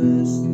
this